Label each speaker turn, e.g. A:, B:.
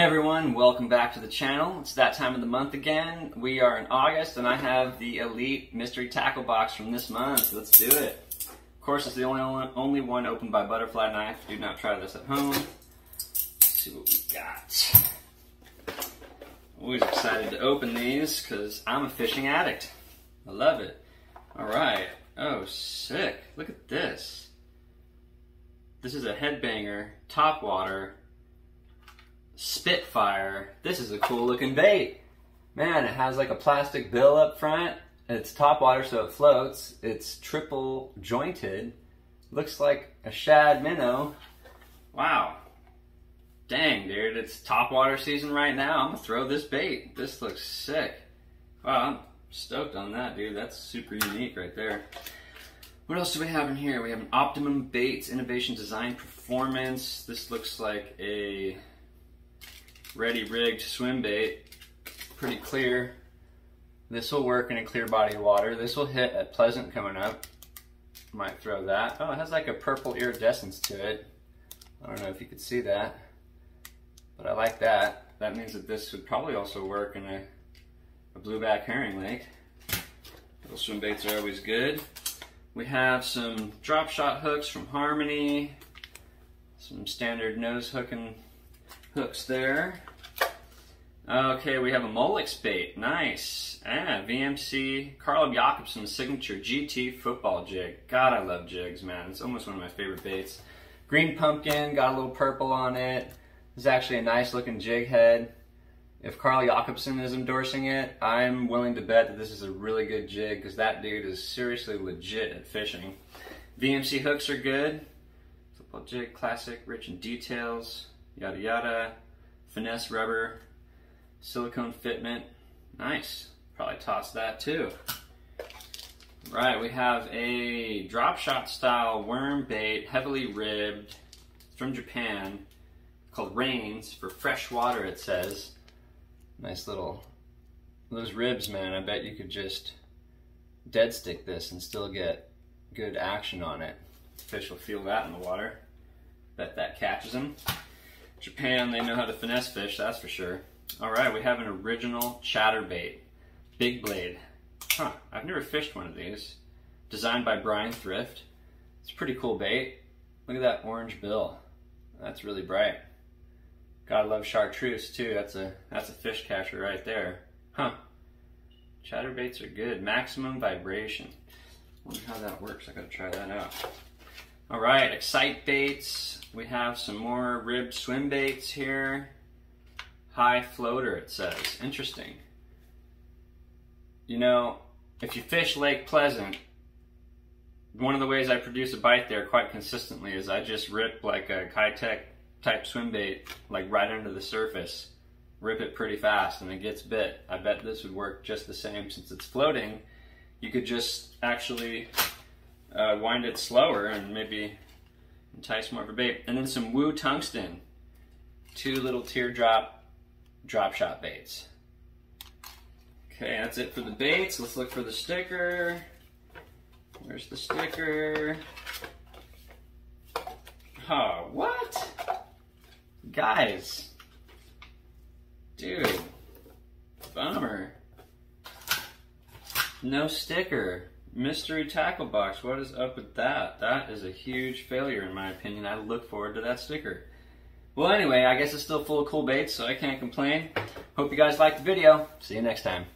A: Hey everyone, welcome back to the channel. It's that time of the month again. We are in August and I have the Elite Mystery Tackle Box from this month. Let's do it. Of course, it's the only, only one opened by Butterfly Knife. Do not try this at home. Let's see what we got. Always excited to open these because I'm a fishing addict. I love it. Alright. Oh, sick. Look at this. This is a headbanger, top water, Spitfire. This is a cool looking bait. Man, it has like a plastic bill up front. It's top water so it floats. It's triple jointed. Looks like a shad minnow. Wow. Dang, dude, it's top water season right now. I'm gonna throw this bait. This looks sick. Wow, I'm stoked on that, dude. That's super unique right there. What else do we have in here? We have an Optimum Baits Innovation Design Performance. This looks like a ready rigged swim bait. Pretty clear. This will work in a clear body of water. This will hit at Pleasant coming up. Might throw that. Oh, it has like a purple iridescence to it. I don't know if you could see that, but I like that. That means that this would probably also work in a, a blueback herring lake. Little swim baits are always good. We have some drop shot hooks from Harmony, some standard nose hooking hooks there. Okay, we have a Molix bait. Nice. Ah, VMC Carl Jocumsen signature GT football jig. God, I love jigs, man. It's almost one of my favorite baits. Green pumpkin, got a little purple on it. It's actually a nice looking jig head. If Carl Jocumsen is endorsing it, I'm willing to bet that this is a really good jig because that dude is seriously legit at fishing. VMC hooks are good. Football jig, classic, rich in details yada yada, finesse rubber, silicone fitment. Nice. Probably toss that too. Right, we have a drop shot style worm bait, heavily ribbed, from Japan, called Reins for fresh water, it says. Nice little, those ribs, man, I bet you could just dead stick this and still get good action on it. Fish will feel that in the water. Bet that catches them. Japan, they know how to finesse fish, that's for sure. All right, we have an original chatterbait, big blade. Huh, I've never fished one of these. Designed by Bryan Thrift. It's a pretty cool bait. Look at that orange bill. That's really bright. Gotta love chartreuse too. That's a that's a fish catcher right there. Huh. Chatterbaits are good. Maximum vibration. Wonder how that works. I gotta try that out. All right, Xcite Baits. We have some more ribbed swim baits here. High floater, it says. Interesting. You know, if you fish Lake Pleasant, one of the ways I produce a bite there quite consistently is I just rip like a Keitech type swim bait like right under the surface. Rip it pretty fast and it gets bit. I bet this would work just the same since it's floating. You could just actually uh, wind it slower and maybe entice more of a bait. And then some Woo Tungsten, two little teardrop drop shot baits. Okay, that's it for the baits. Let's look for the sticker. Where's the sticker? Oh, what? Guys. Dude. Bummer. No sticker. Mystery tackle box, what is up with that? That is a huge failure in my opinion. I look forward to that sticker. Well anyway, I guess it's still full of cool baits, so I can't complain. Hope you guys liked the video. See you next time.